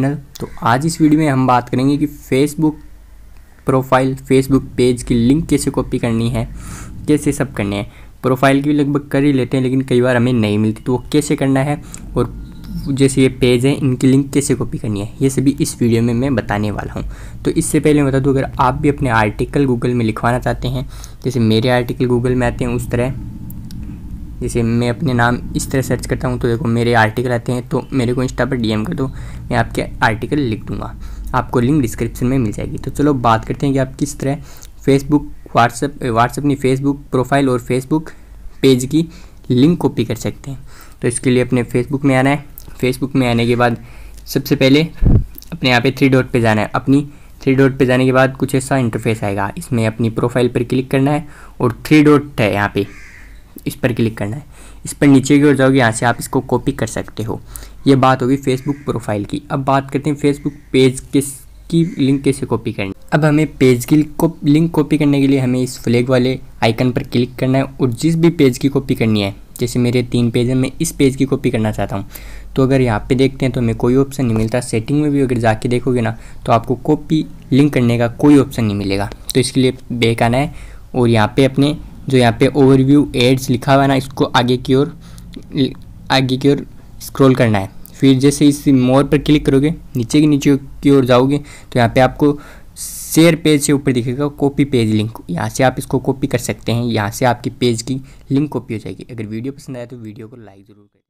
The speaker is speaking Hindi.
चैनल तो आज इस वीडियो में हम बात करेंगे कि फेसबुक प्रोफ़ाइल फेसबुक पेज की लिंक कैसे कॉपी करनी है, कैसे सब करने हैं। प्रोफ़ाइल की लगभग कर ही लेते हैं, लेकिन कई बार हमें नहीं मिलती। तो वो कैसे करना है और जैसे ये पेज है, इनकी लिंक कैसे कॉपी करनी है, ये सभी इस वीडियो में मैं बताने वाला हूँ। तो इससे पहले बता दूँ, अगर आप भी अपने आर्टिकल गूगल में लिखवाना चाहते हैं, जैसे मेरे आर्टिकल गूगल में आते हैं, उस तरह जैसे मैं अपने नाम इस तरह सर्च करता हूँ तो देखो मेरे आर्टिकल आते हैं तो मेरे को इंस्टा पर डीएम कर दो, मैं आपके आर्टिकल लिख दूँगा। आपको लिंक डिस्क्रिप्शन में मिल जाएगी। तो चलो बात करते हैं कि आप किस तरह फेसबुक व्हाट्सअप व्हाट्सअप नहीं फेसबुक प्रोफ़ाइल और फेसबुक पेज की लिंक कॉपी कर सकते हैं। तो इसके लिए अपने फेसबुक में आना है। फेसबुक में आने के बाद सबसे पहले अपने यहाँ पे थ्री डॉट पे जाना है। अपनी थ्री डॉट पे जाने के बाद कुछ ऐसा इंटरफेस आएगा। इसमें अपनी प्रोफ़ाइल पर क्लिक करना है और थ्री डॉट है यहाँ पे। इस पर क्लिक करना है। इस पर नीचे की ओर जाओगे, यहाँ से आप इसको कॉपी कर सकते हो। ये बात होगी फेसबुक प्रोफ़ाइल की। अब बात करते हैं फेसबुक पेज किस की लिंक कैसे कॉपी करनी अब हमें पेज की लिंक कॉपी करने के लिए हमें इस फ्लैग वाले आइकन पर क्लिक करना है और जिस भी पेज की कॉपी करनी है, जैसे मेरे तीन पेज हैं, मैं इस पेज की कॉपी करना चाहता हूँ। तो अगर यहाँ पे देखते हैं तो हमें कोई ऑप्शन नहीं मिलता। सेटिंग में भी अगर जाके देखोगे ना तो आपको कॉपी लिंक करने का कोई ऑप्शन नहीं मिलेगा। तो इसके लिए बैक आना है और यहाँ पे अपने जो यहाँ पे ओवरव्यू एड्स लिखा हुआ है ना, इसको आगे की ओर, आगे की ओर स्क्रॉल करना है। फिर जैसे इस मोर पर क्लिक करोगे, नीचे की नीचे की ओर जाओगे तो यहाँ पे आपको शेयर पेज से ऊपर दिखेगा कॉपी पेज लिंक यहाँ से आप इसको कॉपी कर सकते हैं, यहाँ से आपकी पेज की लिंक कॉपी हो जाएगी। अगर वीडियो पसंद आए तो वीडियो को लाइक ज़रूर करें।